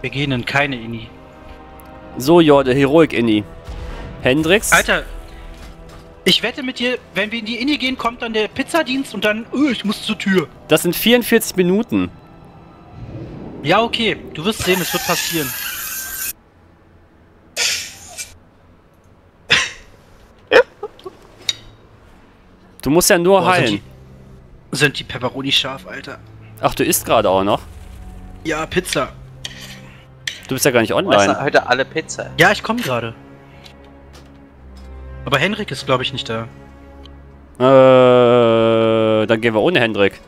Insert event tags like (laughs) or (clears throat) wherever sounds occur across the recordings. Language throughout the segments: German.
Wir gehen in keine Inni. So, Jorde, Heroik Inni. Hendrix? Alter, ich wette mit dir, wenn wir in die Inni gehen, kommt dann der Pizzadienst und dann, oh, ich muss zur Tür. Das sind 44 Minuten. Ja, okay. Du wirst sehen, es wird passieren. Du musst ja nur Boah, sind heilen. die, sind die Pepperoni scharf, Alter. Ach, du isst gerade auch noch. Ja, Pizza. Du bist ja gar nicht online. heute alle Pizza. Ja, ich komme gerade. Aber Henrik ist, glaube ich, nicht da. Äh, dann gehen wir ohne Hendrik.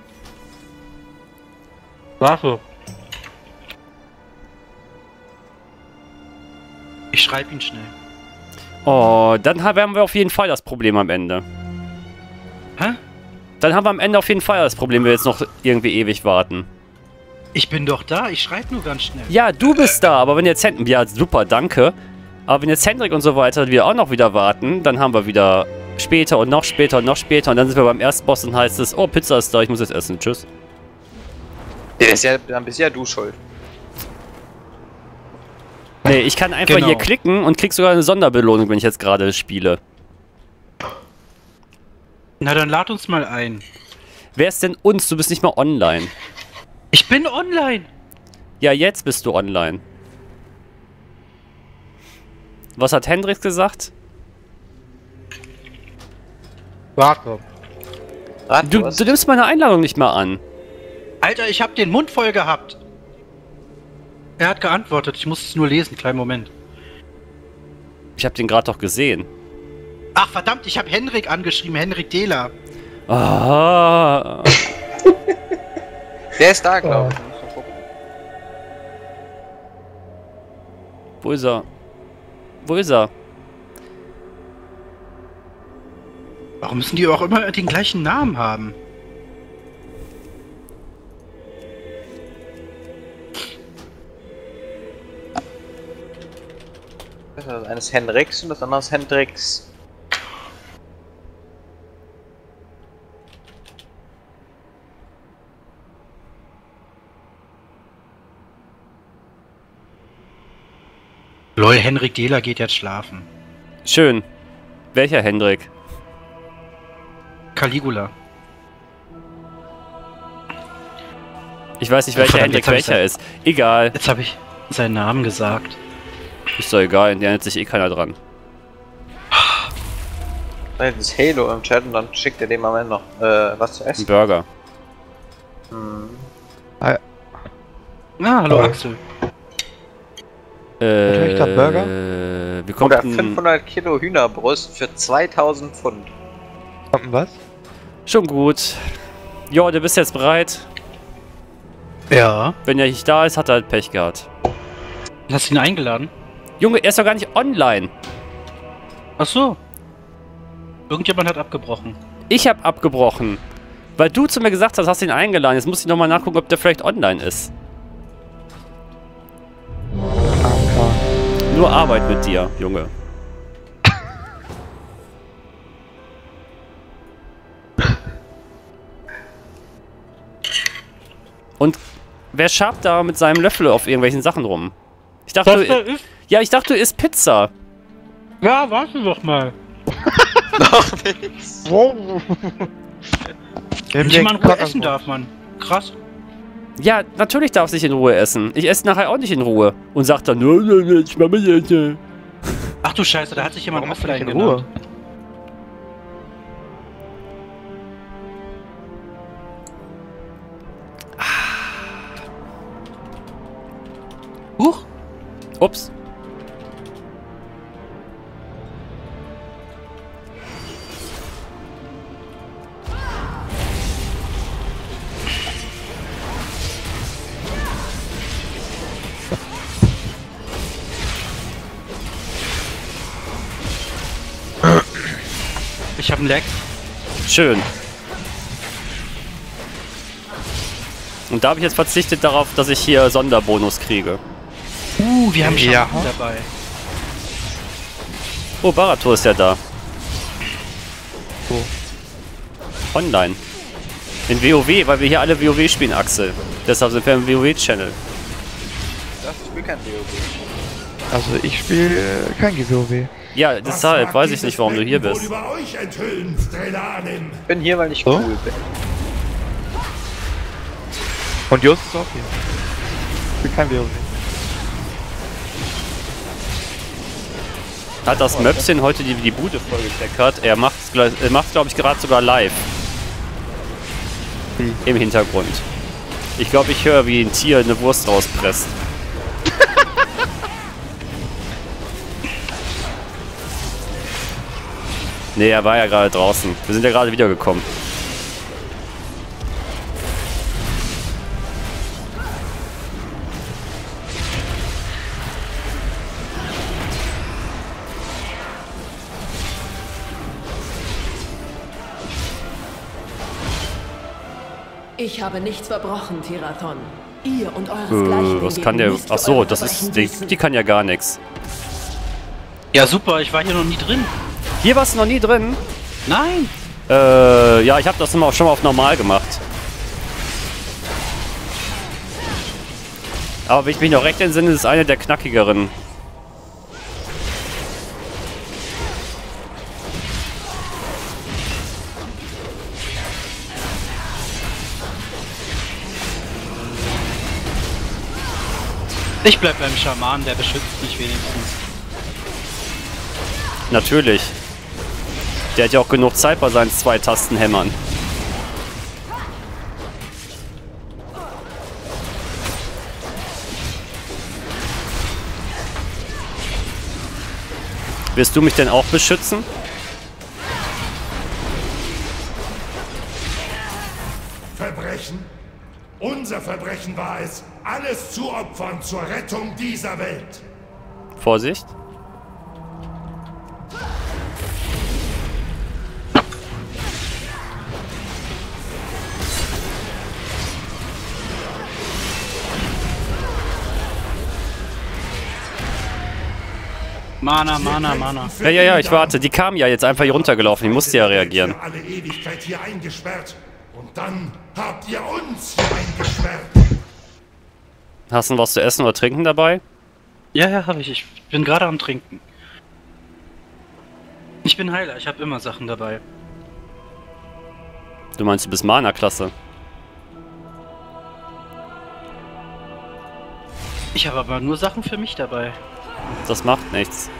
Warte. Ich schreibe ihn schnell. Oh, dann haben wir auf jeden Fall das Problem am Ende. Hä? Dann haben wir am Ende auf jeden Fall das Problem, wir jetzt noch irgendwie ewig warten. Ich bin doch da, ich schreibe nur ganz schnell. Ja, du bist da, aber wenn jetzt Hendrik... Ja, super, danke. Aber wenn jetzt Hendrik und so weiter wieder auch noch wieder warten, dann haben wir wieder später und noch später und noch später und dann sind wir beim ersten Boss und heißt es, oh, Pizza ist da, ich muss jetzt essen. Tschüss. Der ist ja, dann bist ja du schuld. Nee, ich kann einfach Genau. hier klicken und krieg sogar eine Sonderbelohnung, wenn ich jetzt gerade spiele. Na, dann lad uns mal ein. Wer ist denn uns? Du bist nicht mal online. Ich bin online. Ja, jetzt bist du online. Was hat Hendrix gesagt? Warte. Rat, Du, du, nimmst meine Einladung nicht mal an. Alter, ich hab den Mund voll gehabt. Er hat geantwortet, ich muss es nur lesen, kleinen Moment. Ich habe den gerade doch gesehen. Ach verdammt, ich habe Henrik angeschrieben, Henrik Dehler. Ah. Der ist da, glaube ich. Gucken. Wo ist er? Wo ist er? Warum müssen die auch immer den gleichen Namen haben? Das ist eines Henriks und das andere ist Hendrix. Lol, Henrik Dehler geht jetzt schlafen. Schön. Welcher Hendrik? Caligula. Ich weiß nicht, welcher verdammt, ich's welcher ist. Egal. Jetzt habe ich seinen Namen gesagt. Ist doch egal. Der nennt sich eh keiner dran. Da ist Halo im Chat und dann schickt er dem am Ende noch äh, was zu Ein essen. Burger. Hm. Ah, hallo Oh. Axel. Äh, Burger? Wie kommt Oder denn... 500 Kilo Hühnerbrust für 2000 Pfund. Kommt denn was? Schon gut. Jo, du bist jetzt bereit. Ja. Wenn er nicht da ist, hat er halt Pech gehabt. Hast du ihn eingeladen? Junge, er ist doch gar nicht online. Ach so. Irgendjemand hat abgebrochen. Ich habe abgebrochen. Weil du zu mir gesagt hast, hast ihn eingeladen. Jetzt muss ich nochmal nachgucken, ob der vielleicht online ist. Nur Arbeit mit dir, Junge. Und wer schabt da mit seinem Löffel auf irgendwelchen Sachen rum? Ich dachte, du, ist. ja, ich dachte, du isst Pizza. Ja, warte doch mal. Noch nichts. Wow. Wenn man Ruhe essen darf, man. Krass. Ja, natürlich darf ich in Ruhe essen. Ich esse nachher auch nicht in Ruhe. Und sagt dann, nö, nö, nö, ich mach mich jetzt. äh." Ach du Scheiße, da hat sich jemand offline in Ruhe? Huch. Ups. Ich hab einen Lag. Schön. Und da habe ich jetzt verzichtet darauf, dass ich hier Sonderbonus kriege. Uh, wir haben Ja. Schamanen dabei. Oh, Barator ist ja da. Wo? Online. In WoW, weil wir hier alle WoW spielen, Axel. Deshalb sind wir im WoW-Channel. Das ich spiele kein WoW. Also ich spiele äh, kein GWOW. Ja, deshalb weiß ich nicht, warum du hier bist. Ich bin hier, weil ich So? cool bin. Und Just ist auch hier. Ich spiele kein WoW. Hat das Möpschen heute die, die Bude vollgekleckert? Er macht es, glaube ich, gerade sogar live. Wie? Im Hintergrund. Ich glaube, ich höre, wie ein Tier eine Wurst rauspresst. Nee, er war ja gerade draußen. Wir sind ja gerade wiedergekommen. Ich habe nichts verbrochen, Tirathon. Ihr und euresgleichen Äh, was kann der... Ach so, eure das ist... Die, die kann ja gar nichts. Ja, super, ich war hier noch nie drin. Hier warst du noch nie drin? Nein. Äh, ja, ich habe das immer auch schon mal auf normal gemacht. Aber wenn ich mich noch recht entsinne, ist es eine der knackigeren. Ich bleib beim Schaman, der beschützt mich wenigstens. Natürlich. Der hat ja auch genug Zeit bei seinen zwei Tastenhämmern. Wirst du mich denn auch beschützen? Verbrechen? Unser Verbrechen war es, alles zu opfern zur Rettung dieser Welt. Vorsicht. Mana, Mana, Mana. Ja, ja, ja, ich warte. Die kam ja jetzt einfach hier runtergelaufen. Die musste ja reagieren. Alle Ewigkeit hier eingesperrt. Und dann habt ihr uns hier eingesperrt. Hast du was zu essen oder trinken dabei? Ja, ja, habe ich. Ich bin gerade am Trinken. Ich bin Heiler, ich habe immer Sachen dabei. Du meinst, du bist Mana-Klasse. Ich habe aber nur Sachen für mich dabei. Das macht nichts.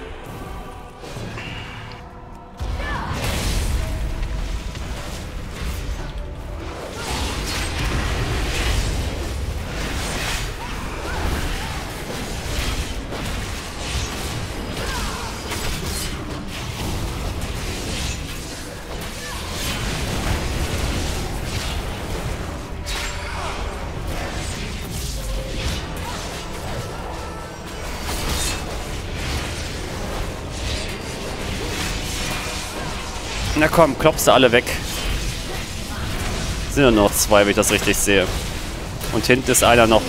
Na komm, klopfst du alle weg. Sind nur noch zwei, wenn ich das richtig sehe. Und hinten ist einer noch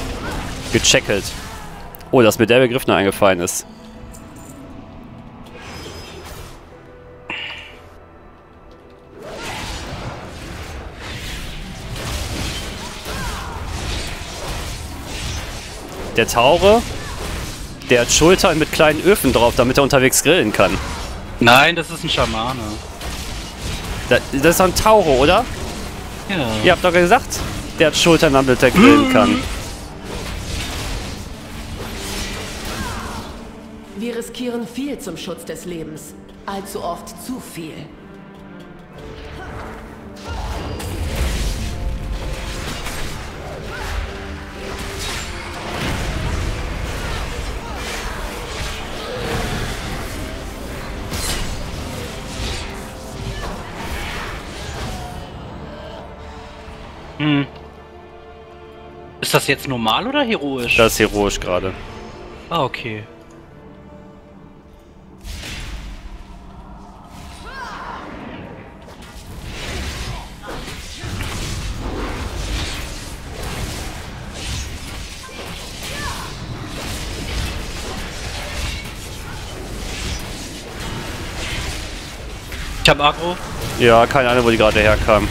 gecheckelt. Oh, dass mir der Begriff noch eingefallen ist. Der Taure, der hat Schultern mit kleinen Öfen drauf, damit er unterwegs grillen kann. Nein, das ist ein Schamane. Da- Das ist doch ein Tauro, oder? Ja. Ihr habt doch gesagt, der hat Schultern, damit er grillen kann. Wir riskieren viel zum Schutz des Lebens. Allzu oft zu viel. Das jetzt normal oder heroisch? Das ist heroisch gerade. Ah, okay. Ich hab Agro. Ja, keine Ahnung, wo die gerade herkam.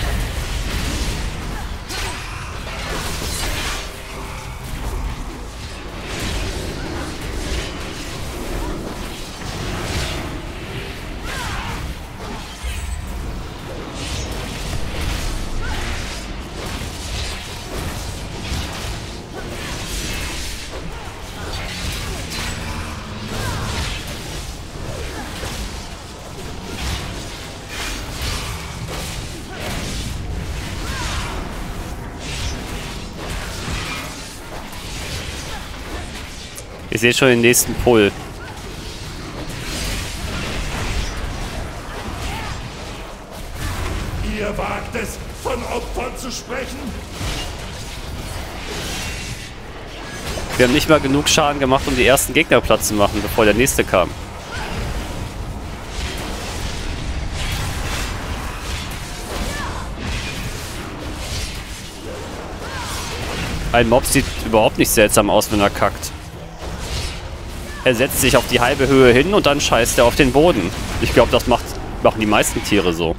Ich sehe schon den nächsten Pull. Ihr wagt es, von Opfern zu sprechen? Wir haben nicht mal genug Schaden gemacht, um die ersten Gegner platt zu machen, bevor der nächste kam. Ein Mob sieht überhaupt nicht seltsam aus, wenn er kackt. Er setzt sich auf die halbe Höhe hin und dann scheißt er auf den Boden. Ich glaube, das macht, machen die meisten Tiere so.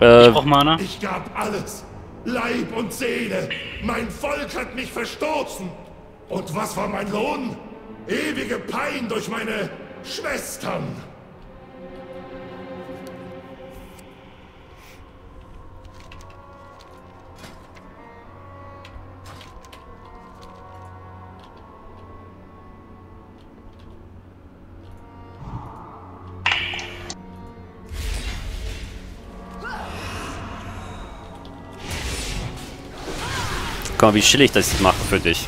Ich Äh, brauch Mana. Ich gab alles. Leib und Seele. Mein Volk hat mich verstoßen. Und was war mein Lohn? Ewige Pein durch meine Schwestern. Guck mal, wie chillig das mache für dich.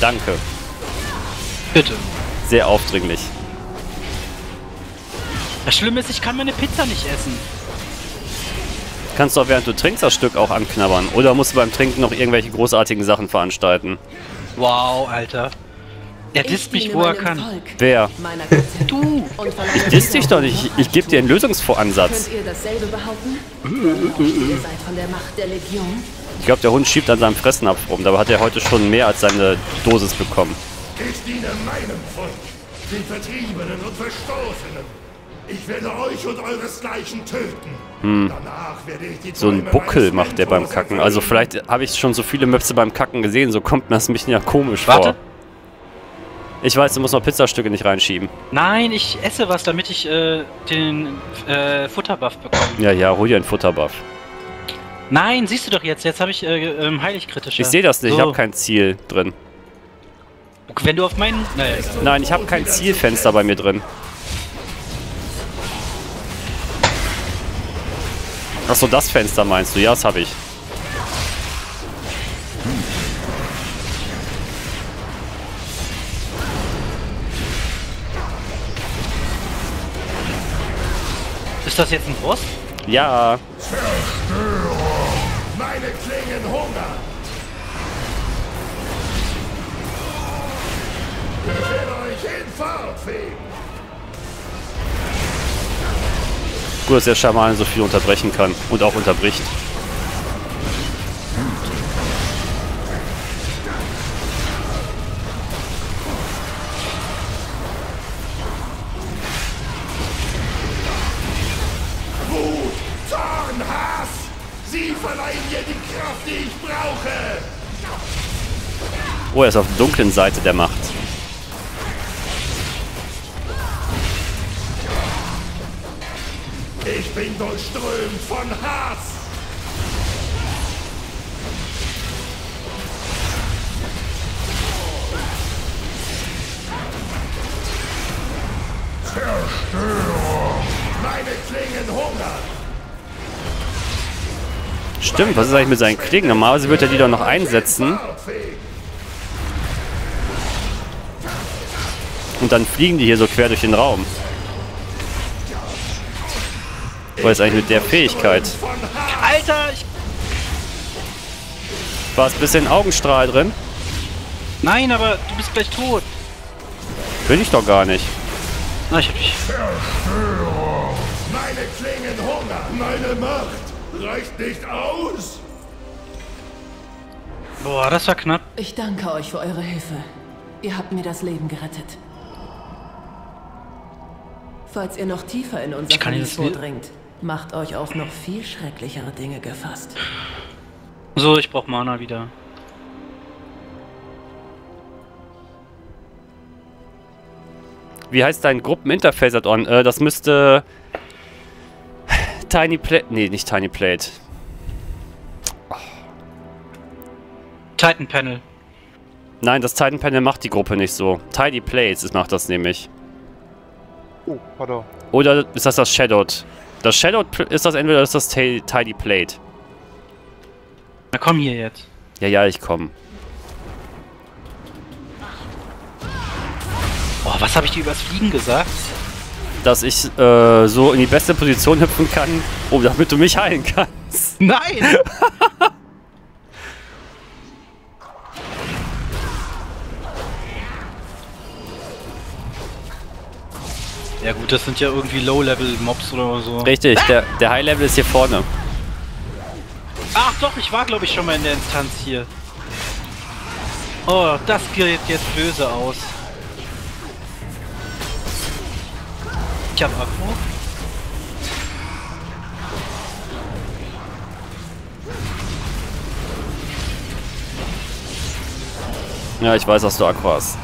Danke. Bitte. Sehr aufdringlich. Das Schlimme ist, ich kann meine Pizza nicht essen. Kannst du auch während du trinkst das Stück auch anknabbern. Oder musst du beim Trinken noch irgendwelche großartigen Sachen veranstalten. Wow, Alter. Er disst mich, wo er kann. Volk, Wer? (laughs) Du. Und verlange Diss dich doch nicht. Ich, ich gebe dir einen Lösungsvoransatz. Macht der Legion? Ich glaube, der Hund schiebt an seinem Fressnapf rum. Dabei hat er heute schon mehr als seine Dosis bekommen. Ich diene meinem Volk, den Vertriebenen und Verstoßenen. Ich werde euch und euresgleichen töten. Danach werde ich die Hm. So ein Buckel macht der beim Kacken. Also vielleicht habe ich schon so viele Möpse beim Kacken gesehen. So kommt mir das ein bisschen ja komisch Warte. vor. Ich weiß, du musst noch Pizzastücke nicht reinschieben. Nein, ich esse was, damit ich äh, den äh, Futterbuff bekomme. Ja, ja, hol dir einen Futterbuff. Nein, siehst du doch jetzt. Jetzt habe ich äh, ähm, heiligkritische. Ich sehe das nicht, ich So. habe kein Ziel drin. Wenn du auf meinen... Naja. Nein, ich habe kein Zielfenster bei mir drin. Achso, das Fenster meinst du? Ja, das habe ich. Das jetzt ein Boss? Ja, Meine Klingen hungern. Werde euch hinfortfegen. gut, dass der Schaman so viel unterbrechen kann und auch unterbricht. Verleihen mir die Kraft, die ich brauche. Oh, er ist auf der dunklen Seite der Macht. Ich bin durchströmt von Hass. Zerstörung. Meine Klingen hungern. Stimmt, was ist eigentlich mit seinen Klingen? Normalerweise wird er die doch noch einsetzen und dann fliegen die hier so quer durch den Raum. Was ist eigentlich mit der Fähigkeit? Alter, ich... War es ein bisschen Augenstrahl drin? Nein, aber du bist gleich tot. Bin ich doch gar nicht. Na, ich hab dich... Zerstörung. Meine Klingen hungern. Meine Macht reicht nicht aus. Boah, das war knapp. Ich danke euch für eure Hilfe. Ihr habt mir das Leben gerettet. Falls ihr noch tiefer in unser Verlies vordringt, macht euch auf noch viel schrecklichere Dinge gefasst. So, ich brauch Mana wieder. Wie heißt dein Gruppeninterface Add-on? Äh, das müsste... Tiny Plate... Nee, nicht Tiny Plate. Titan Panel. Nein, das Titan Panel macht die Gruppe nicht so. Tidy Plates das macht das nämlich. Oh, pardon. Oder ist das das Shadowed? Das Shadowed ist das entweder das, das Tidy Plate. Na komm hier jetzt. Ja, ja, ich komm. Oh, was habe ich dir übers Fliegen gesagt? Dass ich äh, so in die beste Position hüpfen kann, oh, damit du mich heilen kannst. (laughs) Nein! ja gut, das sind ja irgendwie Low-Level-Mobs oder so. Richtig, der, der High Level ist hier vorne. Ach doch, ich war glaube ich schon mal in der Instanz hier. Oh, das geht jetzt böse aus. Ich hab Akku. Ja, ich weiß, dass du Aqua hast.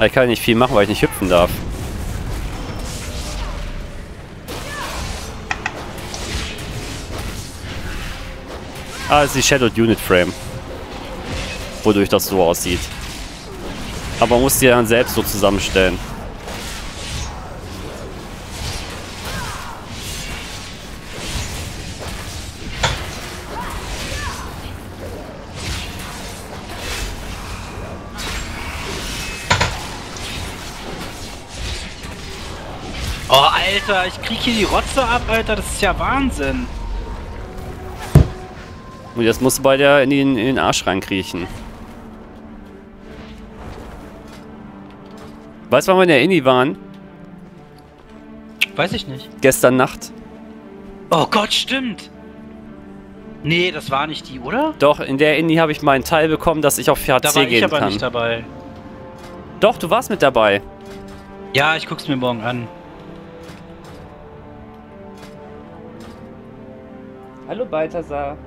Ich kann nicht viel machen, weil ich nicht hüpfen darf. Ah, das ist die Shadowed Unit Frame. Wodurch das so aussieht. Aber man muss die dann selbst so zusammenstellen. Oh, Alter, ich krieg hier die Rotze ab, Alter. Das ist ja Wahnsinn. Und jetzt musst du bei der in den, in den Arsch reinkriechen. Weißt du, wann wir in der Inni waren? Weiß ich nicht. Gestern Nacht. Oh Gott, stimmt. Nee, das war nicht die, oder? Doch, in der Inni habe ich meinen Teil bekommen, dass ich auf Da PHC war ich gehen aber kann. nicht dabei. Doch, du warst mit dabei. Ja, ich guck's mir morgen an. Hallo Balthasar.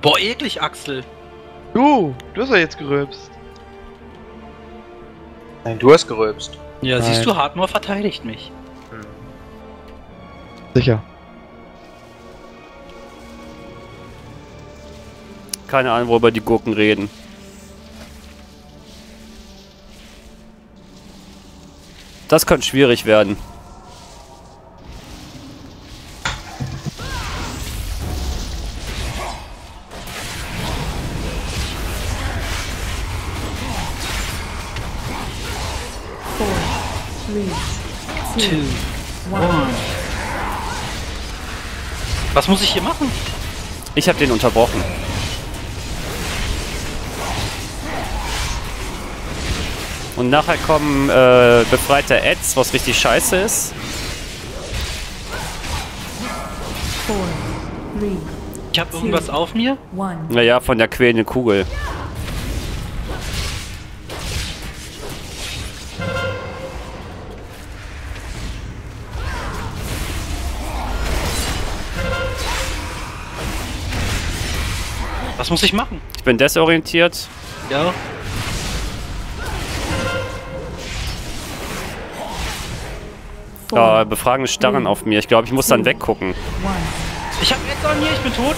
Boah, eklig, Axel. Du, du hast ja jetzt gerülpst. Nein, du hast gerülpst. Ja, Nein. siehst du, Hartmoor verteidigt mich. Sicher. Keine Ahnung, worüber die Gurken reden. Das könnte schwierig werden. Was muss ich hier machen? Ich habe den unterbrochen. Und nachher kommen äh, befreite Ads, was richtig scheiße ist. Ich habe irgendwas auf mir? Naja, von der quälenden Kugel. Was muss ich machen? Ich bin desorientiert. Ja. Ja, befragende Starren auf mir. Ich glaube, ich muss dann weggucken. One. Ich hab jetzt an hier, ich bin tot.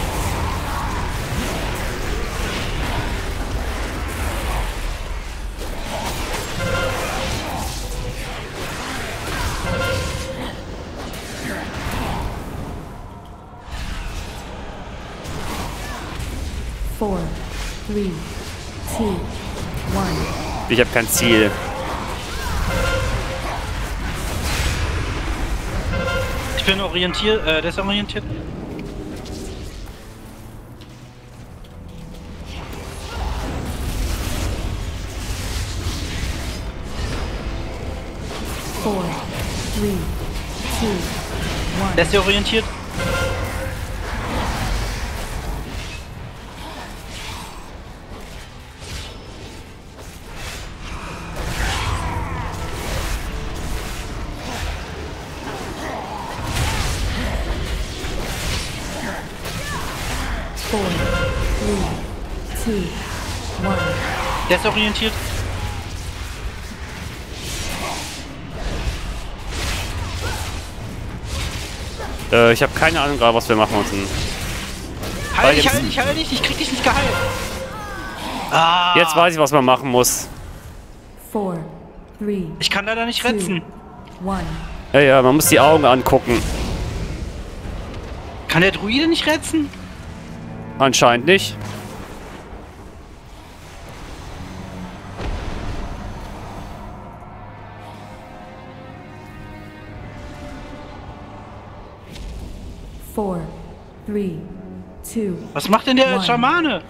Ich habe kein Ziel. Ich bin orientiert, äh, desorientiert. Four, three, two, one. Desorientiert. One. Desorientiert. Äh, ich habe keine Ahnung gerade, was wir machen müssen. Heil dich, jetzt- heil dich, heil dich, ich krieg dich nicht geheilt. Ah, Jetzt weiß ich, was man machen muss. Four, three, ich kann leider nicht retzen. one. Ja, ja, man muss die Augen angucken. Kann der Druide nicht retzen? Anscheinend nicht. Two, Was macht denn der Mann. Schamane?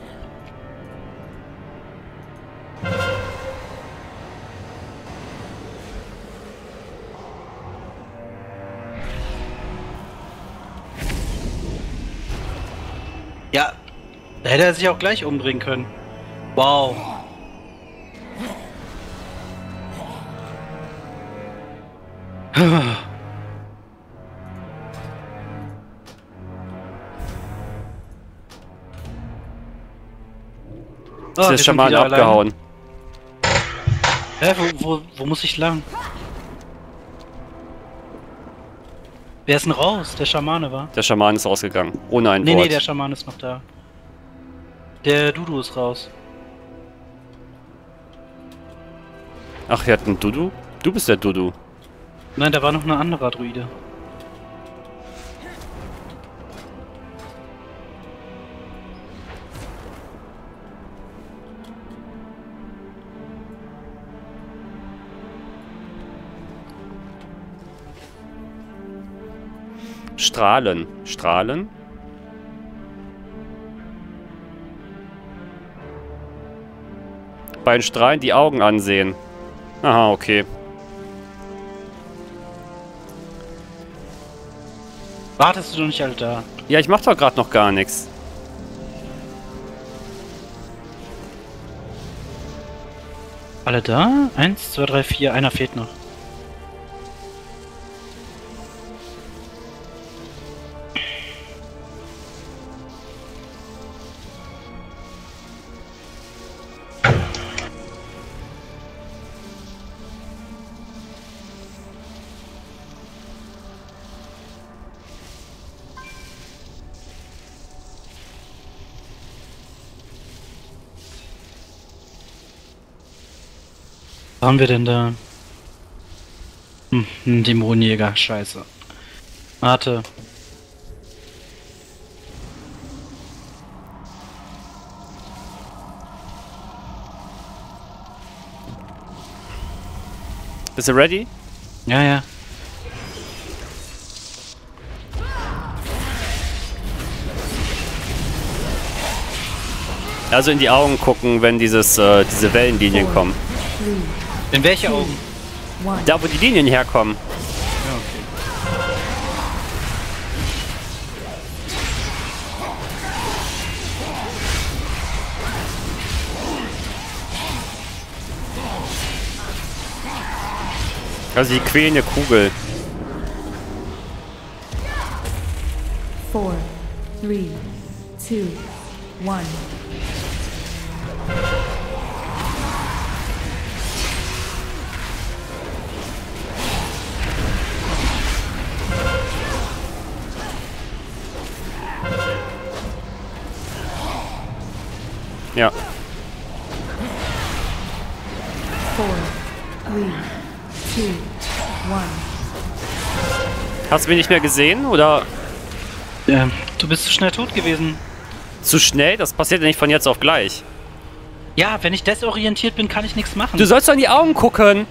Ja, da hätte er sich auch gleich umbringen können. Wow. Ah, der allein. abgehauen. Hä, wo, wo, wo muss ich lang? Wer ist denn raus? Der Schamane war? Der Schaman ist rausgegangen. Ohne ein Nee, Wort. nee, der Schamane ist noch da. Der Dudu ist raus. Ach, wir hatten Dudu? Du bist der Dudu. Nein, da war noch ein anderer Druide. Strahlen. Strahlen? Bei den Strahlen die Augen ansehen. Aha, okay. Wartest du noch nicht, Alter? Ja, ich mach doch gerade noch gar nichts. Alle da? Eins, zwei, drei, vier. Einer fehlt noch. Haben wir denn da? Hm, ein Dämonenjäger, scheiße. Warte. Bist du ready? Ja, ja. Also in die Augen gucken, wenn dieses, äh, diese Wellenlinien kommen. In welche Augen? one. Da, wo die Linien herkommen. Ja, okay. Also die quälende Kugel. Four, three, two, one. Ja. Four, three, two, one. Hast du mich nicht mehr gesehen? Oder Ähm, du bist zu schnell tot gewesen. zu schnell? Das passiert ja nicht von jetzt auf gleich. Ja, wenn ich desorientiert bin, kann ich nichts machen. Du sollst doch in die Augen gucken.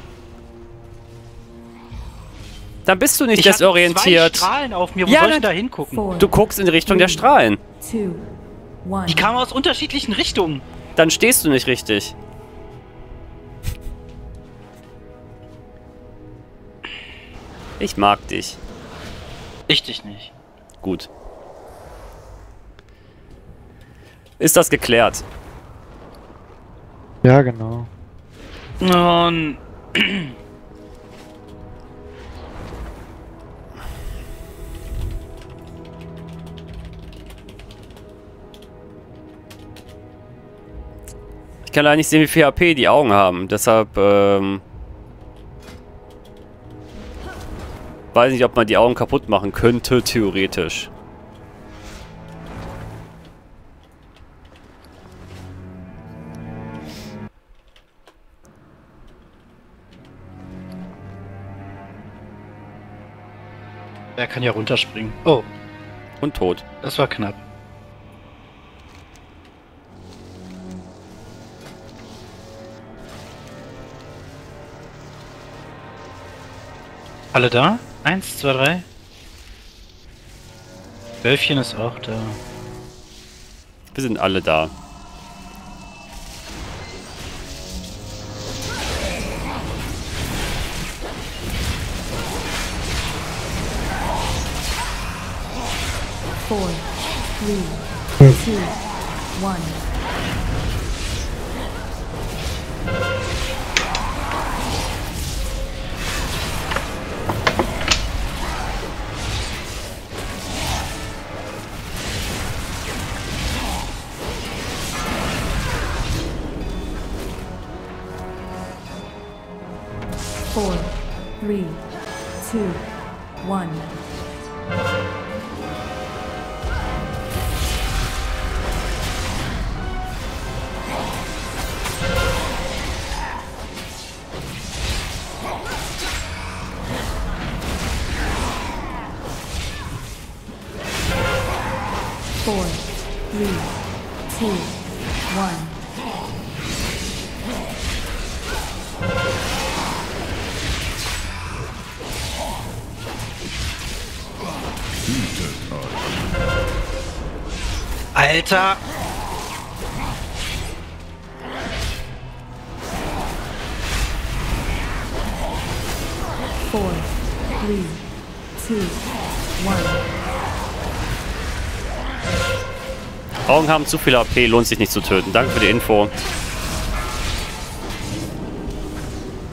Dann bist du nicht ich desorientiert. zwei Strahlen auf mir. Wo Ja, soll ich da hingucken? Du guckst in die Richtung der Strahlen. two. Die kamen aus unterschiedlichen Richtungen. Dann stehst du nicht richtig. Ich mag dich. Ich dich nicht. Gut. Ist das geklärt? Ja, genau. Und (clears throat) Ich kann leider nicht sehen, wie viel HP die Augen haben. Deshalb, ähm... Weiß nicht, ob man die Augen kaputt machen könnte, theoretisch. Er kann ja runterspringen. Oh. Und tot. Das war knapp. Alle da? Eins, zwei, drei. Wölfchen ist auch da. Wir sind alle da. Four, three, two, one. Alter! Four, three, two. Augen haben zu viel AP, lohnt sich nicht zu töten. Danke für die Info.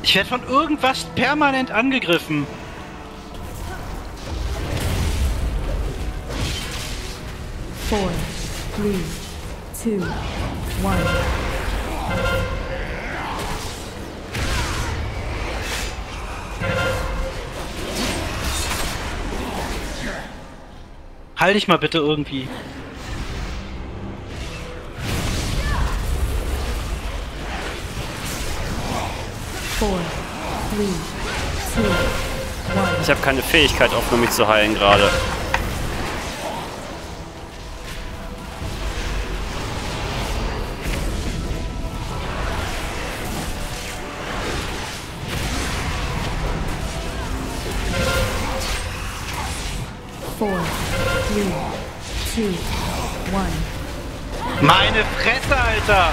Ich werde von irgendwas permanent angegriffen. Four, three, two, one. Halt dich mal bitte irgendwie. Four, three, two, one. Ich habe keine Fähigkeit offen, um mich zu heilen gerade. Fresse, Alter!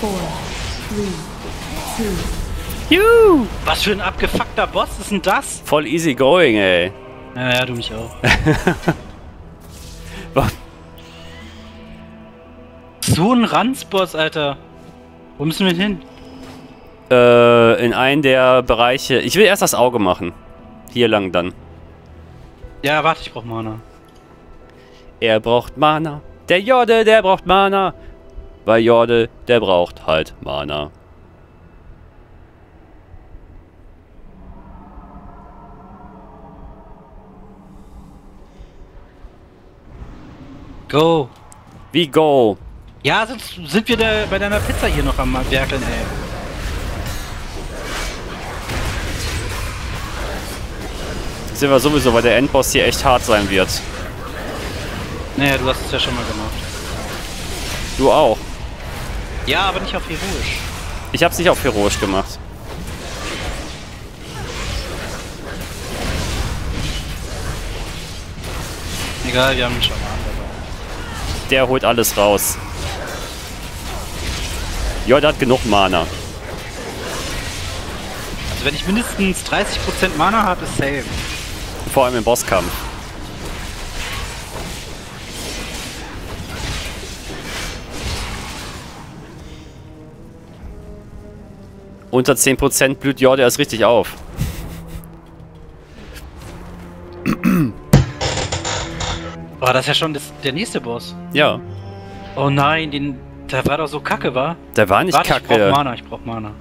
Four, three, two, Juhu! Was für ein abgefuckter Boss ist denn das? Voll easy going, ey. Ja, ja, du mich auch. (laughs) Ranzboss, Alter. Wo müssen wir hin? äh, in einen der Bereiche. Ich will erst das Auge machen. Hier lang dann. Ja, warte, ich brauch Mana. Er braucht Mana. Der Jorde, der braucht Mana. Weil Jorde, der braucht halt Mana. Go. Wie go? Ja, sonst sind wir da bei deiner Pizza hier noch am Werkeln, ey. Sind wir sowieso, weil der Endboss hier echt hart sein wird. Naja, du hast es ja schon mal gemacht. Du auch. Ja, aber nicht auf heroisch. Ich hab's nicht auf heroisch gemacht. Egal, wir haben einen Schaman dabei. Der holt alles raus. Jorde hat genug Mana. Also wenn ich mindestens 30% Mana habe, ist safe. Vor allem im Bosskampf. Unter 10% blüht Jorde erst richtig auf. Oh, das ist ja schon das, der nächste Boss. Ja, Oh nein, den, der war doch so kacke, war? der war nicht Warte, ich brauch kacke. Mana, ich brauch Mana.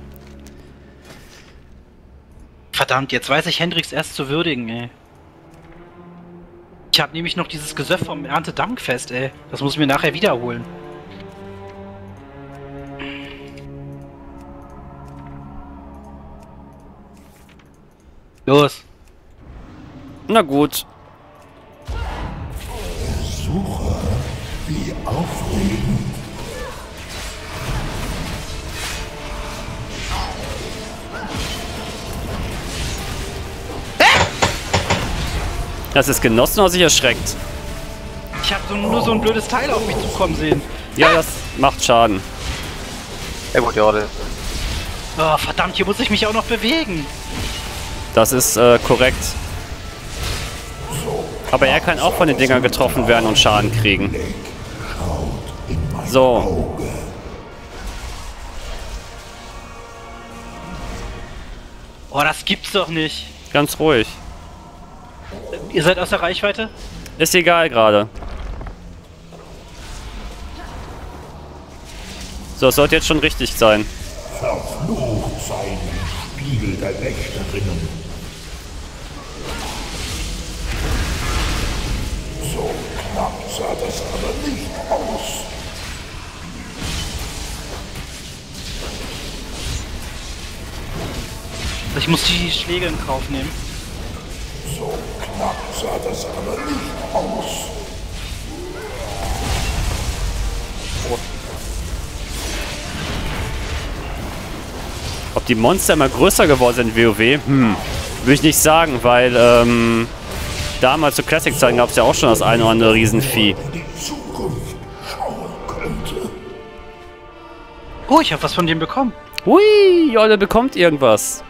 Verdammt, jetzt weiß ich Hendrix erst zu würdigen, ey. Ich habe nämlich noch dieses Gesöff vom Erntedankfest, ey. Das muss ich mir nachher wiederholen. Los. Na gut. Wie aufregend. Das ist genossen oder sich erschreckt? Ich habe so, nur so ein blödes Teil auf mich zukommen sehen. Ja, das macht Schaden. Gut, ja, das Oh, verdammt, hier muss ich mich auch noch bewegen. Das ist äh, korrekt. Aber er kann auch von den Dingern getroffen werden und Schaden kriegen. So. Oh, das gibt's doch nicht. Ganz ruhig. Ihr seid aus der Reichweite? Ist egal gerade. So, es sollte jetzt schon richtig sein. Verflucht sein die Spiegel der Wächterinnen. So knapp sah das aber nicht aus. Ich muss die Schläge in Kauf nehmen. So knapp sah das aber nicht aus. Ob die Monster immer größer geworden sind in WoW? Hm, will ich nicht sagen, weil ähm, damals zu Classic-Zeiten gab es ja auch schon das eine oder andere Riesenvieh. Oh, ich habe was von dem bekommen. Hui, ja, der bekommt irgendwas.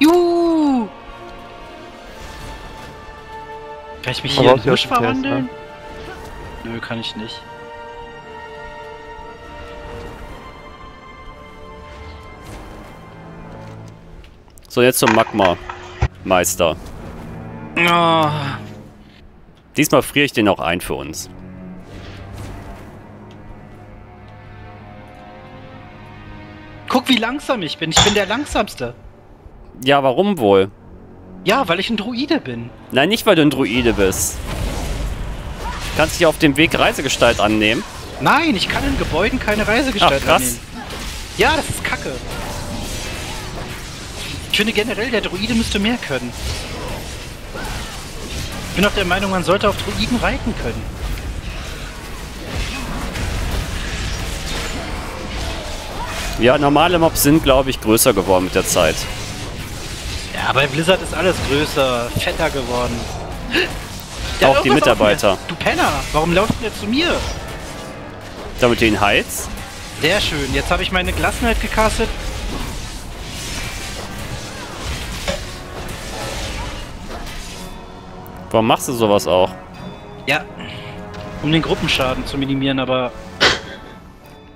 Juhu! Kann ich mich hier auch in Hirsch Test, verwandeln? Nö, kann ich nicht. So, jetzt zum Magma-Meister. Oh, Diesmal friere ich den auch ein für uns. guck, wie langsam ich bin. Ich bin der langsamste. Ja, warum wohl? Ja, weil ich ein Druide bin. Nein, nicht weil du ein Druide bist. Kannst dich auf dem Weg Reisegestalt annehmen. Nein, ich kann in Gebäuden keine Reisegestalt Ach, krass. annehmen. Ja, das ist kacke. Ich finde generell, der Druide müsste mehr können. Ich bin auch der Meinung, man sollte auf Druiden reiten können. Ja, normale Mobs sind, glaube ich, größer geworden mit der Zeit. Ja, bei Blizzard ist alles größer, fetter geworden. Der Auch die auf Mitarbeiter. mir. Du Penner, warum läuft denn der zu mir? Damit du ihn heizt? Sehr schön, jetzt habe ich meine Gelassenheit gecastet. Warum machst du sowas auch? Ja, um den Gruppenschaden zu minimieren, aber...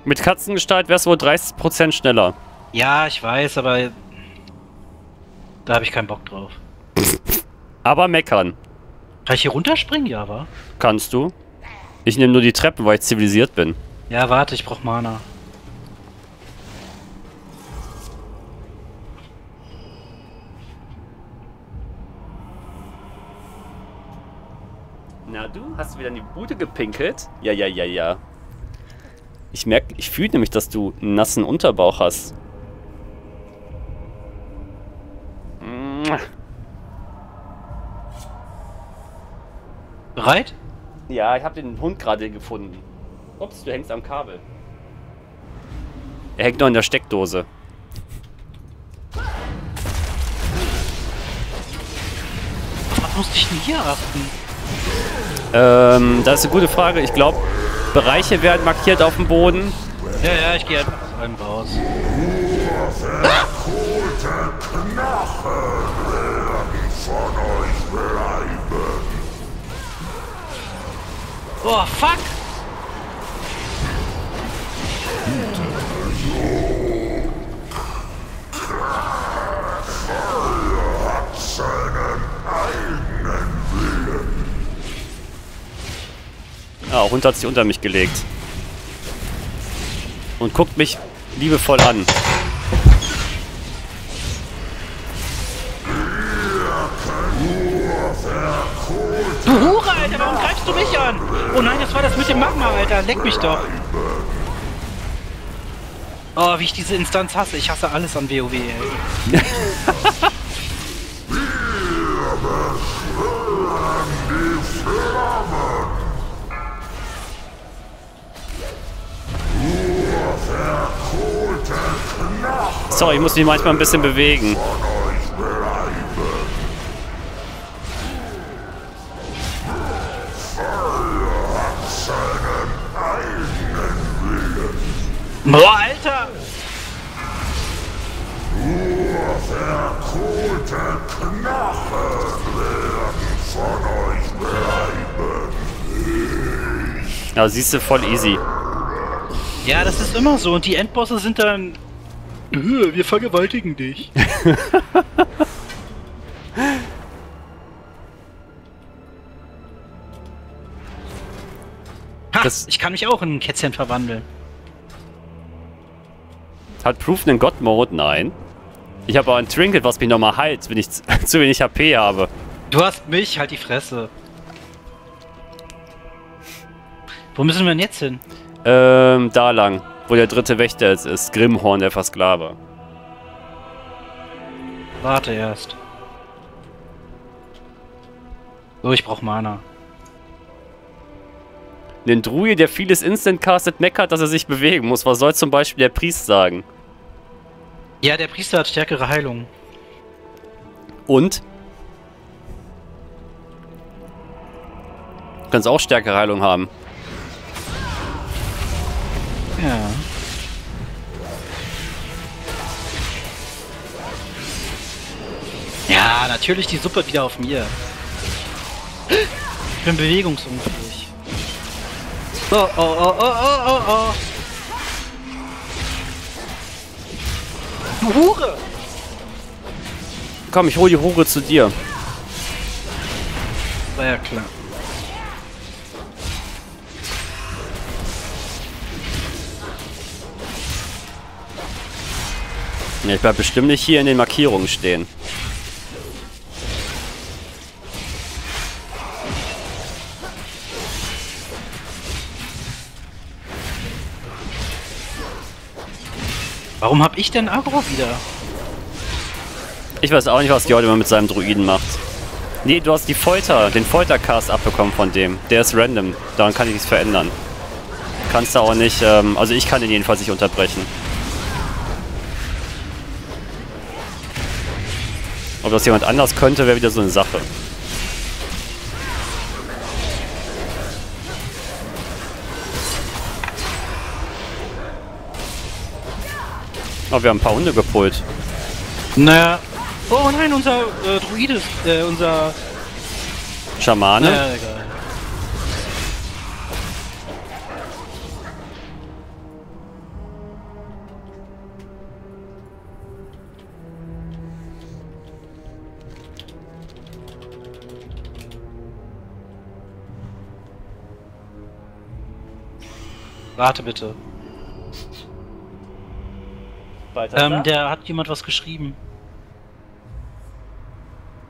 Mit Katzengestalt wärst du wohl 30% schneller. Ja, ich weiß, aber... Da habe ich keinen Bock drauf. Aber meckern. Kann ich hier runterspringen? Ja, wa? Kannst du. Ich nehme nur die Treppen, weil ich zivilisiert bin. Ja, warte, ich brauch Mana. Na du, hast du wieder in die Bude gepinkelt? Ja, ja, ja, ja. Ich merke, ich fühle nämlich, dass du einen nassen Unterbauch hast. Bereit? Ja, ich habe den Hund gerade gefunden. Ups, du hängst am Kabel. Er hängt noch in der Steckdose. Was musste ich denn hier achten? Ähm, das ist eine gute Frage. Ich glaube, Bereiche werden markiert auf dem Boden. Ja, ja, ich gehe einfach aus allem raus. Verkohlte Knochen werden von euch bleiben. Oh, fuck! Ah, Hund hat sich unter mich gelegt. Und guckt mich liebevoll an. Dem Magma, Alter. Leck mich doch. Oh, wie ich diese Instanz hasse. Ich hasse alles an WoW, ey. Sorry, ich muss mich manchmal ein bisschen bewegen. Boah, Alter! Ja, siehst du, voll easy. Ja, das ist immer so. Und die Endbosse sind dann... "Äh, Wir vergewaltigen dich. (laughs) ha, Das- ich kann mich auch in ein Kätzchen verwandeln. Hat Proof einen God-Mode? Nein. Ich habe aber ein Trinket, was mich nochmal heilt, wenn ich (laughs) zu wenig HP habe. Du hast mich, halt die Fresse. Wo müssen wir denn jetzt hin? Ähm, da lang, wo der dritte Wächter jetzt ist. Grimhorn, der Versklave. Warte erst. So, ich brauch Mana. Den Druid, der vieles instant castet, meckert, dass er sich bewegen muss. Was soll zum Beispiel der Priest sagen? Ja, der Priester hat stärkere Heilung. Und? Du kannst auch stärkere Heilung haben. Ja. Ja, natürlich die Suppe wieder auf mir. Ich bin bewegungsunfähig. Oh, oh, oh, oh, oh, oh, oh. Du Hure! Komm, ich hol die Hure zu dir. War ja klar. Ja, ich bleib bestimmt nicht hier in den Markierungen stehen. Warum hab ich denn Agro wieder? Ich weiß auch nicht, was Georg immer mit seinem Druiden macht. Nee, du hast die Folter, den Foltercast abbekommen von dem. Der ist random. Daran kann ich nichts verändern. Kannst du auch nicht, ähm, also ich kann den jedenfalls nicht unterbrechen. Ob das jemand anders könnte, wäre wieder so eine Sache. Oh, wir haben ein paar Hunde gepult. Naja. Oh nein, unser äh, Druide ist, äh, unser... Schamane? Naja, egal. Warte bitte. Ähm, der hat jemand was geschrieben.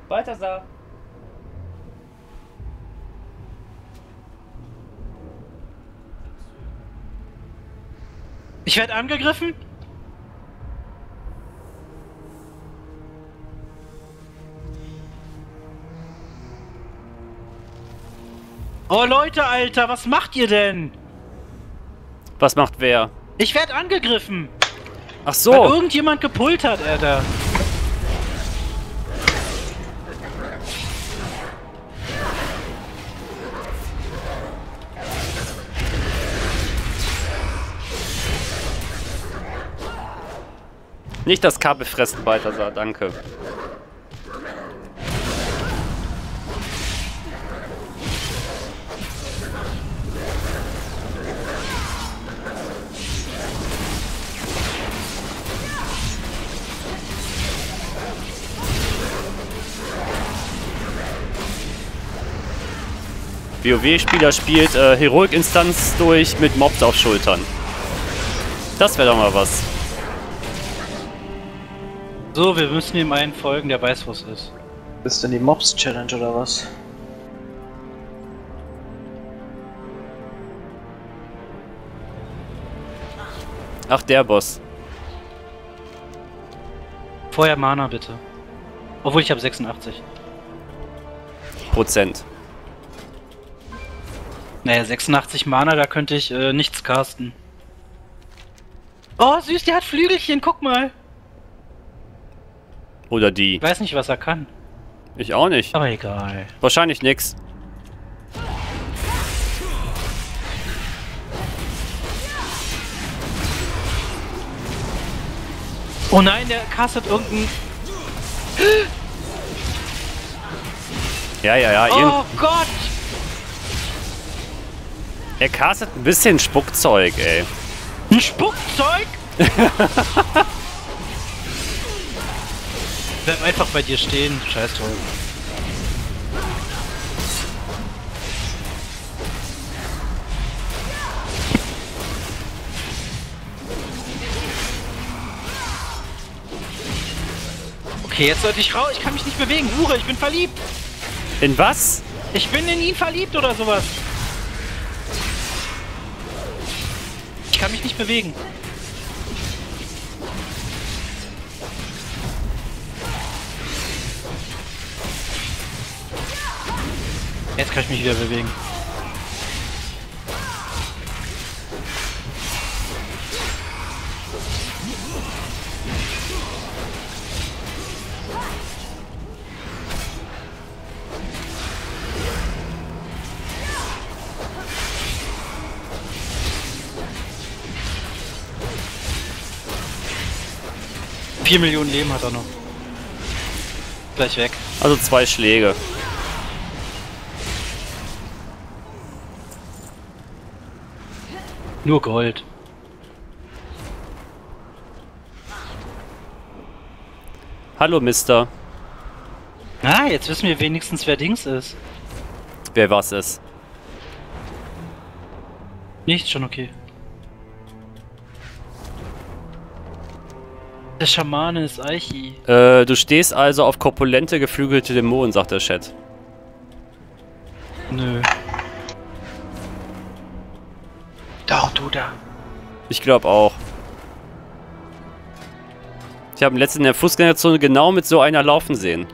Balthasar. Ich werde angegriffen? Oh Leute, Alter, was macht ihr denn? Was macht wer? Ich werde angegriffen, Ach so. irgendjemand gepult hat, Alter. Nicht das Kabel fressen, Balthasar, danke. WoW-Spieler spielt äh, Heroic-Instanz durch mit Mobs auf Schultern. Das wäre doch mal was. So, wir müssen ihm einen folgen, der weiß, wo es ist. Ist denn die Mobs-Challenge oder was? Ach, der Boss. Vorher Mana, bitte. Obwohl, ich habe 86. Prozent. Naja, 86 Mana, da könnte ich äh, nichts casten. Oh, süß, der hat Flügelchen, guck mal. Oder die. Ich weiß nicht, was er kann. Ich auch nicht. Aber egal. Wahrscheinlich nix. Oh nein, der castet irgendein... Ja, ja, ja. Oh Gott! Er castet ein bisschen Spuckzeug, ey. Ein Spuckzeug? (laughs) Bleib einfach bei dir stehen, scheiß drauf. Okay, jetzt sollte ich raus. Ich kann mich nicht bewegen. Hure, ich bin verliebt. In was? Ich bin in ihn verliebt oder sowas. Mich nicht bewegen. Jetzt kann ich mich wieder bewegen. Vier Millionen Leben hat er noch. Gleich weg. Also zwei Schläge. Nur Gold. Hallo, Mister. Ah, jetzt wissen wir wenigstens, wer Dings ist. Wer was ist? Nicht schon okay. Der Schamane ist Aichi. Äh, du stehst also auf korpulente, geflügelte Dämonen, sagt der Chat. Nö. Doch, du da. Ich glaube auch. Ich habe letztens in der Fußgängerzone genau mit so einer laufen sehen.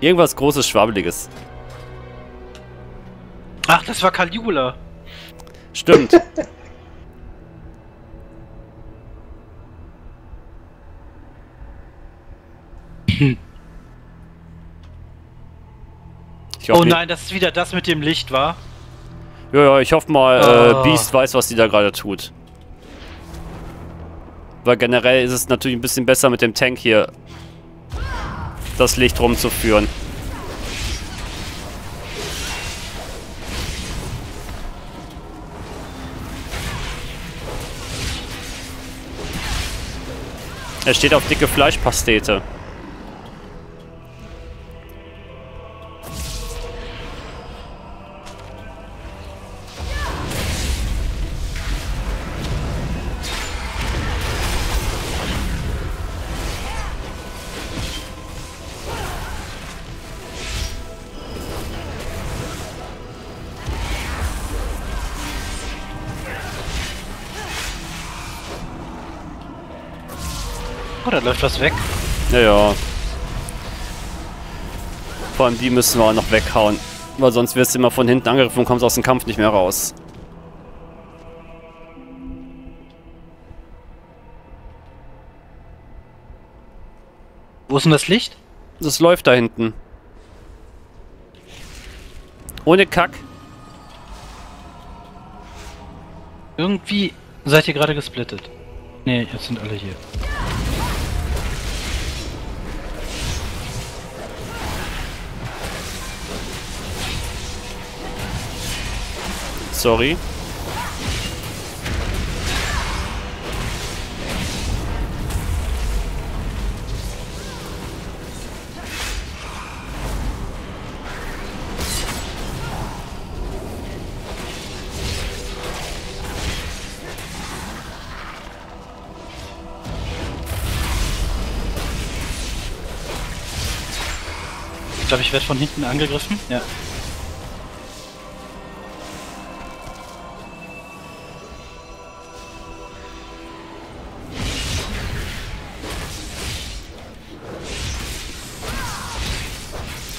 Irgendwas großes, schwabbeliges. Ach, das war Caligula. Stimmt. (laughs) Ich hoffe, Oh nein, das ist wieder das mit dem Licht, war? Ja, ja, ich hoffe mal, äh, Oh. Beast weiß, was die da gerade tut. Weil generell ist es natürlich ein bisschen besser mit dem Tank hier das Licht rumzuführen. Er steht auf dicke Fleischpastete. Oh, da läuft was weg. Naja. Vor allem die müssen wir auch noch weghauen. Weil sonst wirst du immer von hinten angegriffen und kommst aus dem Kampf nicht mehr raus. Wo ist denn das Licht? Das läuft da hinten. Ohne Kack. Irgendwie seid ihr gerade gesplittet. Nee, jetzt sind alle hier. Sorry. Ich glaube, ich werde von hinten angegriffen. Ja.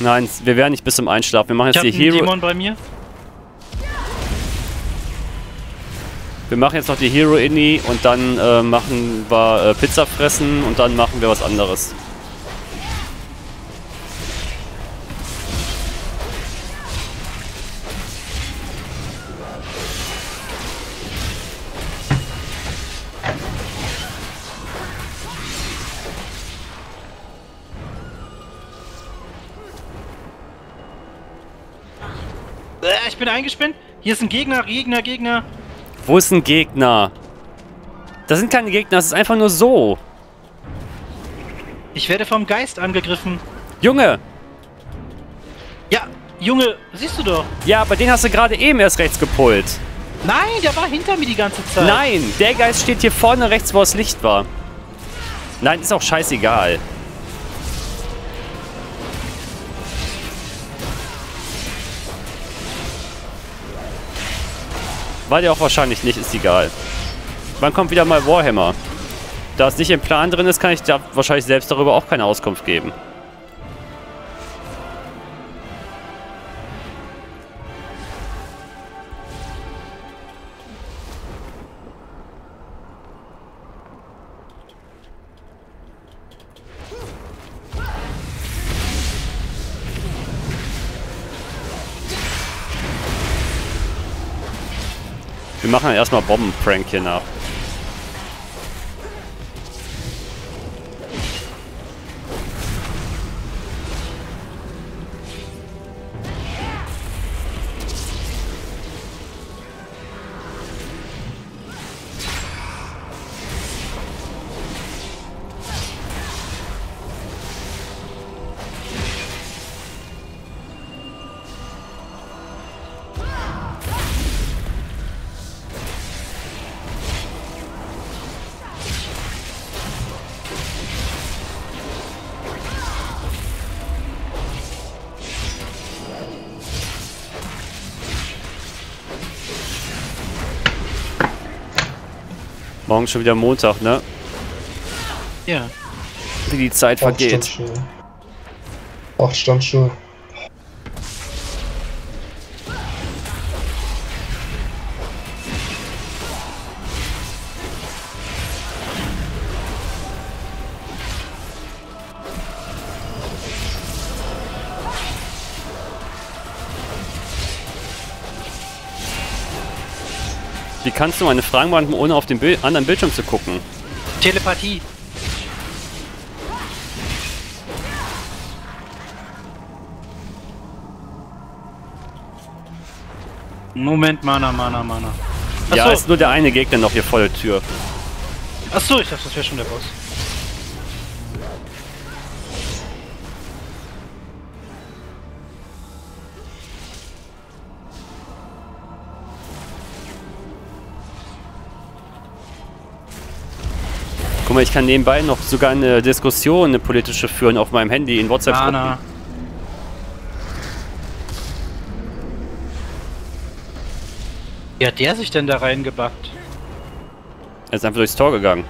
Nein, wir werden nicht bis zum Einschlafen. Wir machen Ich jetzt habe die Hero. Dämon bei mir. Wir machen jetzt noch die Hero Inni und dann äh, machen wir äh, Pizza fressen und dann machen wir was anderes. Bin eingespinnt. Hier ist ein Gegner, Gegner, Gegner. Wo ist ein Gegner? Das sind keine Gegner, das ist einfach nur so. Ich werde vom Geist angegriffen. Junge! Ja, Junge, siehst du doch. Ja, aber den hast du gerade eben erst rechts gepult. Nein, der war hinter mir die ganze Zeit. Nein, der Geist steht hier vorne rechts, wo das Licht war. Nein, ist auch scheißegal. War der auch wahrscheinlich nicht, ist egal. Wann kommt wieder mal Warhammer? Da es nicht im Plan drin ist, kann ich da wahrscheinlich selbst darüber auch keine Auskunft geben. Machen dann erstmal Bombenprank hier nach. Morgen schon wieder Montag, ne? Ja. Wie die Zeit Acht vergeht. Stunden Schule. Acht Stunden Schule. Wie kannst du meine Fragen beantworten, ohne auf den Bild anderen Bildschirm zu gucken? Telepathie. Moment, Mana, Mana, Mana. Ja, ist nur der eine Gegner noch hier vor der Tür. Achso ich dachte, das wäre schon der Boss. Guck mal, ich kann nebenbei noch sogar eine Diskussion, eine politische führen auf meinem Handy in WhatsApp. Mana. Wie hat der sich denn da reingebackt? Er ist einfach durchs Tor gegangen.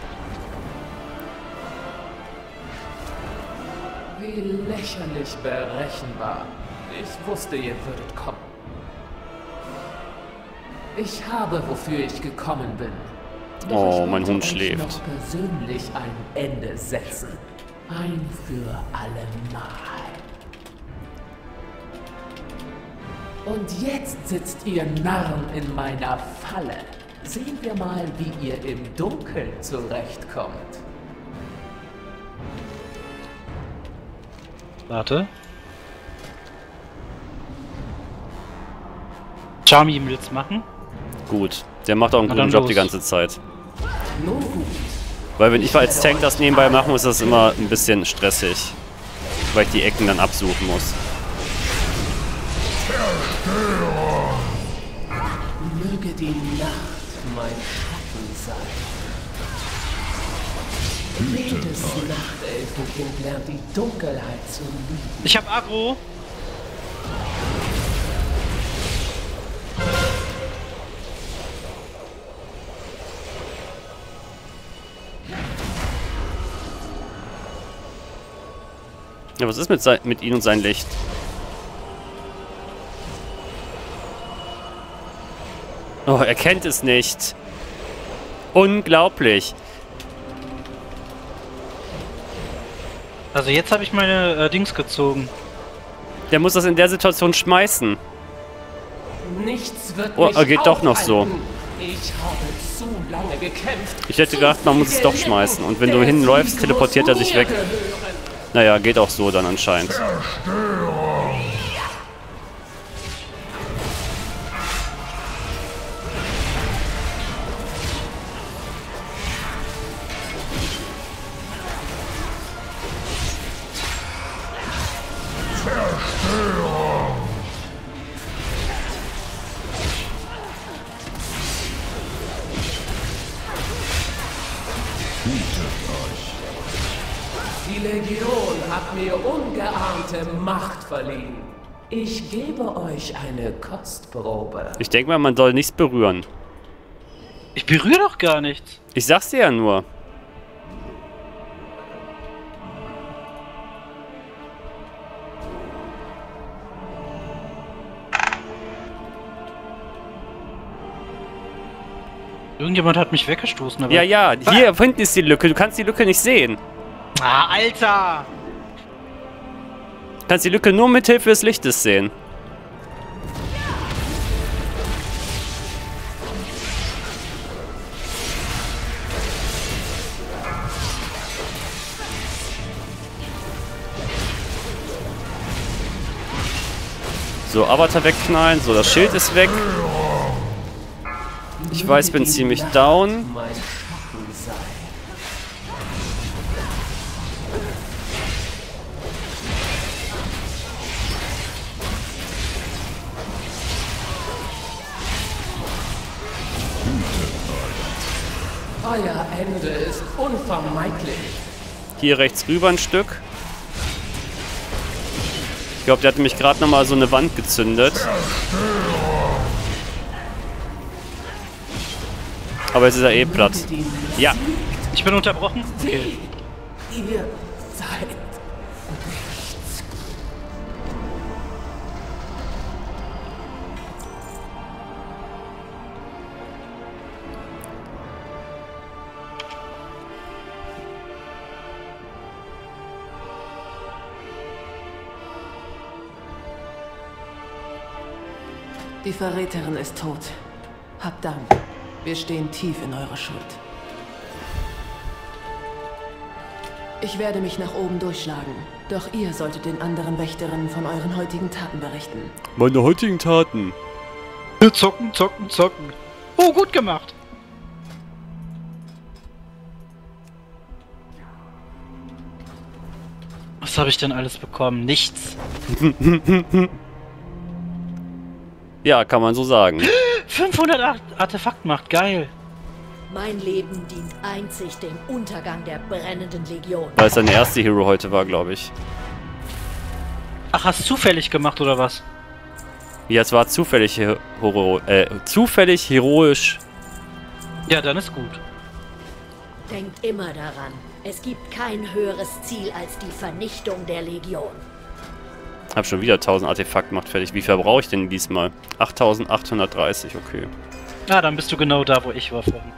Wie lächerlich berechenbar. Ich wusste, ihr würdet kommen. Ich habe, wofür ich gekommen bin. Oh, mein Hund schläft. noch persönlich ein Ende setzen. Ein für alle Mal. Und jetzt sitzt ihr Narren in meiner Falle. Sehen wir mal, wie ihr im Dunkeln zurechtkommt. Warte. Charmy will's machen. Gut. Der macht auch einen Na guten Job los. die ganze Zeit. Weil wenn ich als Tank das nebenbei machen muss, ist das immer ein bisschen stressig. Weil ich die Ecken dann absuchen muss. Möge die Nacht mein Schatten sein. Jedes Nachtelfenkind lernt die Dunkelheit zu lieben. Ich hab Agro. Ja, was ist mit, mit ihm und seinem Licht? Oh, er kennt es nicht. Unglaublich. Also jetzt habe ich meine äh, Dings gezogen. Der muss das in der Situation schmeißen. Nichts wird oh, er geht doch noch so. Ich habe zu lange gekämpft. Ich hätte gedacht, man muss es doch schmeißen. Und wenn du hinläufst, teleportiert er sich weg. Gehören. Naja, geht auch so dann anscheinend. Die verliehen. Ich gebe euch eine Kostprobe. Ich denke mal, man soll nichts berühren. Ich berühre doch gar nichts. Ich sag's dir ja nur. Irgendjemand hat mich weggestoßen, aber... Ja, ja, hier hinten ist die Lücke. Du kannst die Lücke nicht sehen. Ah, Alter! Kannst die Lücke nur mit Hilfe des Lichtes sehen. So, Avatar wegknallen. So, das Schild ist weg. Ich weiß, bin ziemlich down. Euer Ende ist unvermeidlich. Hier rechts rüber ein Stück. Ich glaube, der hat nämlich gerade nochmal so eine Wand gezündet. Aber jetzt ist er eh platt. Ja, Ich bin unterbrochen? Okay. Ihr seid Verräterin ist tot. Habt Dank. Wir stehen tief in eurer Schuld. Ich werde mich nach oben durchschlagen. Doch ihr solltet den anderen Wächterinnen von euren heutigen Taten berichten. meine heutigen Taten. Zocken, zocken, zocken. Oh, gut gemacht. Was habe ich denn alles bekommen? Nichts. (laughs) Ja, kann man so sagen. 500 Art Artefaktmacht, geil. Mein Leben dient einzig dem Untergang der brennenden Legion. Weil es seine erste Hero heute war, glaube ich. Ach, hast du zufällig gemacht oder was? Ja, es war zufällig, hero äh, zufällig heroisch. Ja, dann ist gut. Denkt immer daran, es gibt kein höheres Ziel als die Vernichtung der Legion. Hab schon wieder 1000 Artefaktmacht fertig. Wie viel brauche ich denn diesmal? 8830, okay. Ah, dann bist du genau da, wo ich war vorhin.